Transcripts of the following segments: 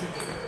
Thank you.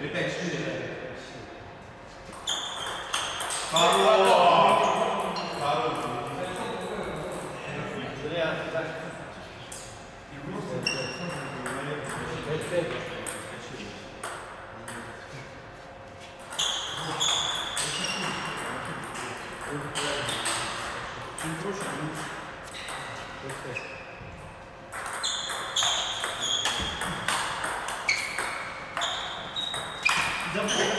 Repete direito. Falou! Falou. Thank you. Oh!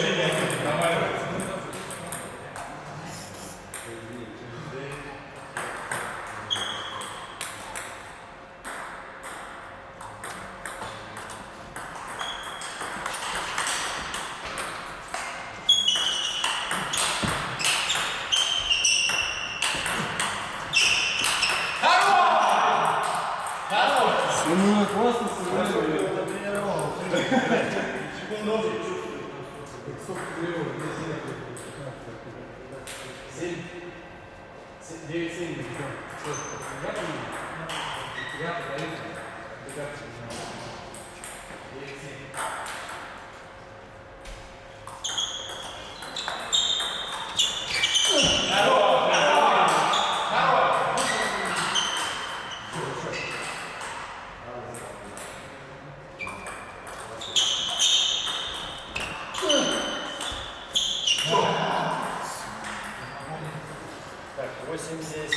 Я 8 здесь.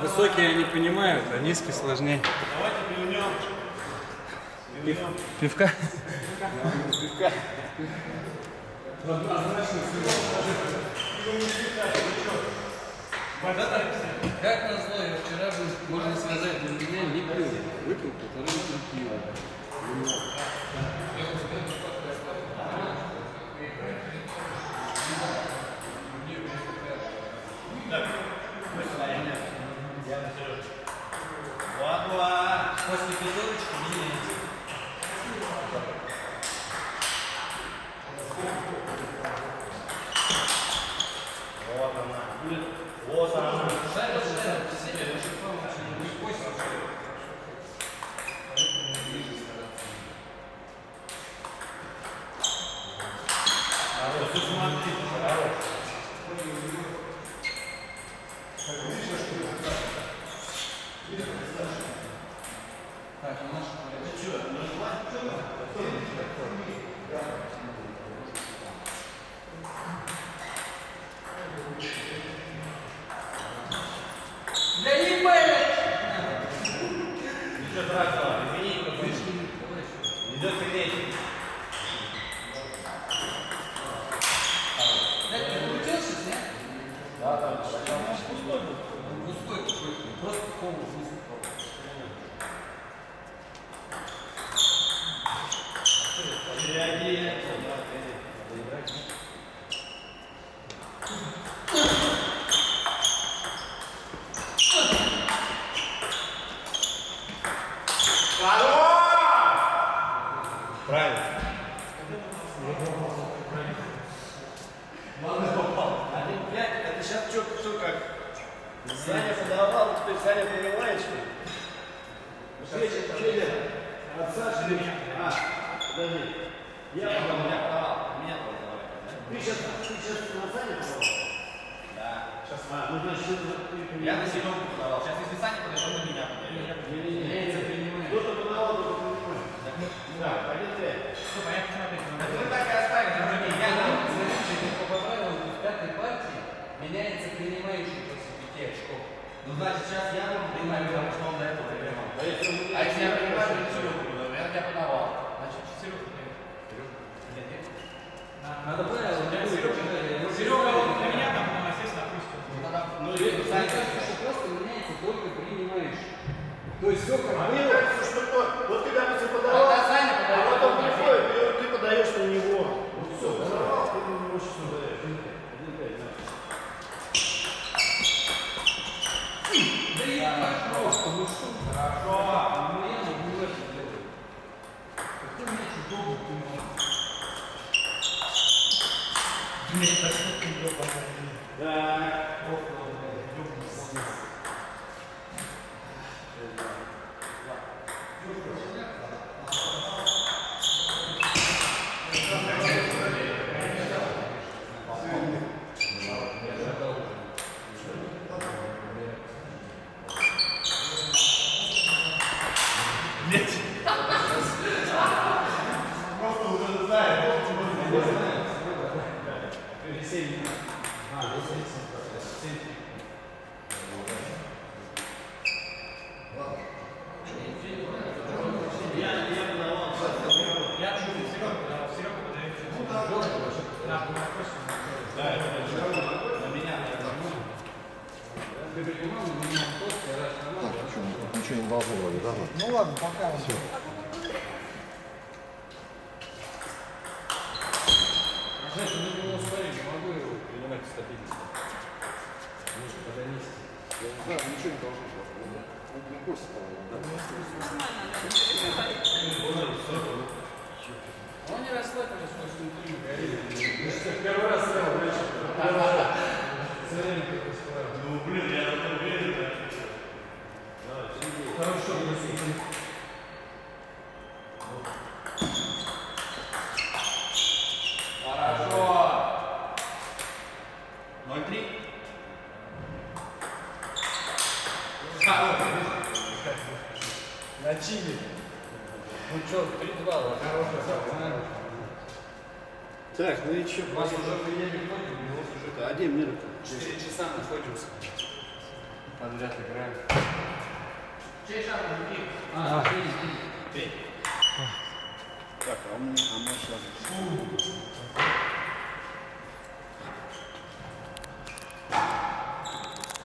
Высокие они понимают, а низкие сложнее. Давайте плюнем. Плюнем. Пивка? Как назло, я вчера был, можно сказать, для меня не пил. Выпил полторы литра пива. После пятерочки меняется. Вот она. Вот она. Вот ты смотри, хорош. Так, ну наш Да не Ничего страшного, извини, идет третий. Пустой какой-то, просто холод выступал. Реагируй. Правильно. А ты, блядь, это сейчас что, кто как? Саня подавал, теперь Саня принимает, что ли? Федя, Федя, Саши или- А, подожди. Я подавал. Меня подавал. Меня подавал. Ты сейчас, ты сейчас на Саня подавал? Да. Сейчас, а, ну значит, ты Я на Серегу подавал. Сейчас, если Саня подойдет, он на меня подойдет. Не-не-не. Кто-то подавал, кто-то принимает. Да, пойдем ты. Все понятно, смотрите. Мы так и оставим. это уже не я. По правилам в пятой партии меняется принимающий после пяти очков. Ну, значит, сейчас я буду принимать, потому что он до этого принимал. А если он А если я принимаю, то Серегу подавал. Я тебя подавал. Значит, Серегу подавал. Нет, нет. Надо правила не будет. Серега, он для меня там, ну, естественно, опустил. Ну, тогда, ну, Мне и Саня. кажется, что просто меняется только принимающий. То есть все А мне было. кажется, что то, вот когда ты подавал, Тогда Саня а подавал. потом приходит, и вот ты подаешь на него. Вот все, подавал, ты на него сейчас подаешь. Один пять, да. Да я пожалуйста, ну что? Хорошо. Ну я не это делаю. Какой мяч удобно принимать? Да. Я чую, Серега подавал. Серега подает. Да, был вопрос. Да, это на меня. Ты принимал, но не мог толстый, раз нормально. Ничего не должно вроде, да? Ну ладно, пока он. Знаете, ну не могу его принимать стабильно. Нужно подонести. Знаю, ничего не должно быть. Он не в курсе, по-моему, да. Ну, они расслабились, что. Я что, первый раз справа. Ну, блин, я в этом уверен, да. Хорошо, если Хорошо. 0-3. На Чили. Ну что, 3-2, вот хорошая сохранность. Так, ну и что? У вас уже к ночи, у него уже А где мир? 4 часа находимся. Подряд играем. Чей шаг руки? А, Так, а у меня, а мы сейчас.